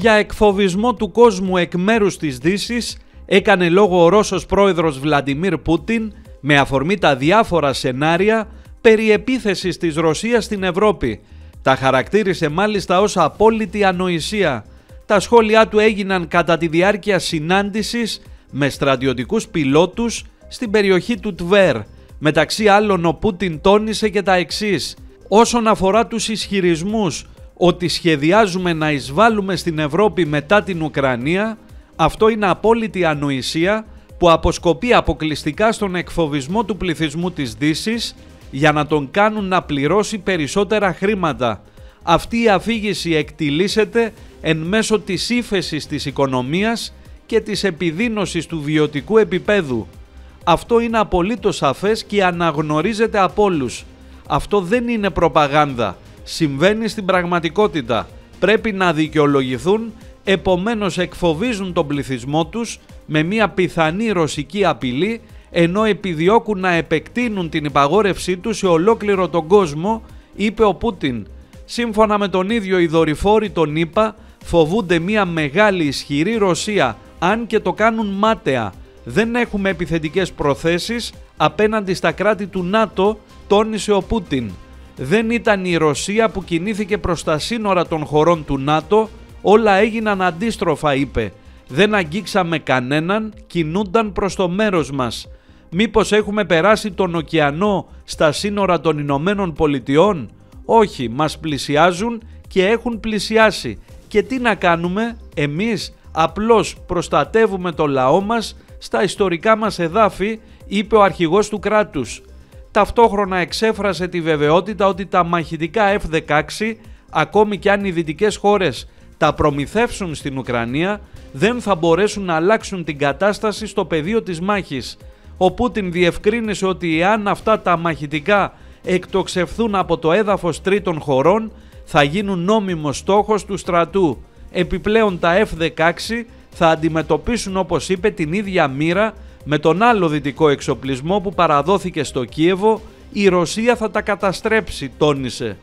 Για εκφοβισμό του κόσμου εκ μέρους της Δύσης έκανε λόγο ο Ρώσος πρόεδρος Βλαντιμίρ Πούτιν με αφορμή τα διάφορα σενάρια περί επίθεσης της Ρωσίας στην Ευρώπη. Τα χαρακτήρισε μάλιστα ως απόλυτη ανοησία. Τα σχόλιά του έγιναν κατά τη διάρκεια συνάντησης με στρατιωτικούς πιλότους στην περιοχή του Τβέρ. Μεταξύ άλλων ο Πούτιν τόνισε και τα εξής. Όσον αφορά τους ισχυρισμούς ότι σχεδιάζουμε να εισβάλλουμε στην Ευρώπη μετά την Ουκρανία, αυτό είναι απόλυτη ανοησία που αποσκοπεί αποκλειστικά στον εκφοβισμό του πληθυσμού της δύσης για να τον κάνουν να πληρώσει περισσότερα χρήματα. Αυτή η αφήγηση εκτιλήσεται εν μέσω της ύφεσης της οικονομίας και της επιδίνωσης του βιωτικού επίπεδου. Αυτό είναι απολύτως σαφές και αναγνωρίζεται από όλους. Αυτό δεν είναι προπαγάνδα. Συμβαίνει στην πραγματικότητα. Πρέπει να δικαιολογηθούν, επομένως εκφοβίζουν τον πληθυσμό τους με μια πιθανή ρωσική απειλή ενώ επιδιώκουν να επεκτείνουν την υπαγόρευσή τους σε ολόκληρο τον κόσμο, είπε ο Πούτιν. Σύμφωνα με τον ίδιο οι δορυφόροι τον είπα φοβούνται μια μεγάλη ισχυρή Ρωσία αν και το κάνουν μάταια. Δεν έχουμε επιθετικές προθέσεις απέναντι στα κράτη του ΝΑΤΟ, τόνισε ο Πούτιν. Δεν ήταν η Ρωσία που κινήθηκε προς τα σύνορα των χωρών του ΝΑΤΟ, όλα έγιναν αντίστροφα είπε. Δεν αγγίξαμε κανέναν, κινούνταν προς το μέρος μας. Μήπως έχουμε περάσει τον ωκεανό στα σύνορα των Ηνωμένων Πολιτειών; Όχι, μας πλησιάζουν και έχουν πλησιάσει. Και τι να κάνουμε, εμείς απλώς προστατεύουμε το λαό μας στα ιστορικά μας εδάφη, είπε ο αρχηγός του κράτους. Ταυτόχρονα εξέφρασε τη βεβαιότητα ότι τα μαχητικά F-16, ακόμη και αν οι δυτικές χώρες τα προμηθεύσουν στην Ουκρανία, δεν θα μπορέσουν να αλλάξουν την κατάσταση στο πεδίο της μάχης. Ο Πούτιν διευκρίνησε ότι εάν αυτά τα μαχητικά εκτοξευθούν από το έδαφος τρίτων χωρών, θα γίνουν νόμιμος στόχος του στρατού. Επιπλέον τα F-16 θα αντιμετωπίσουν όπως είπε την ίδια μοίρα με τον άλλο δυτικό εξοπλισμό που παραδόθηκε στο Κίεβο, η Ρωσία θα τα καταστρέψει, τόνισε.